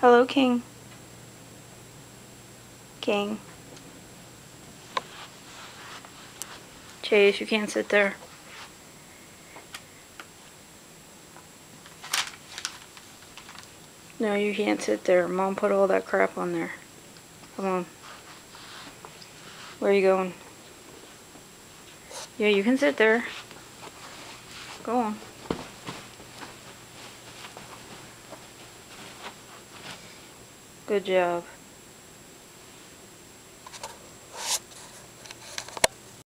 Hello, King. King. Chase, you can't sit there. No, you can't sit there. Mom put all that crap on there. Come on. Where are you going? Yeah, you can sit there. Go on. Good job.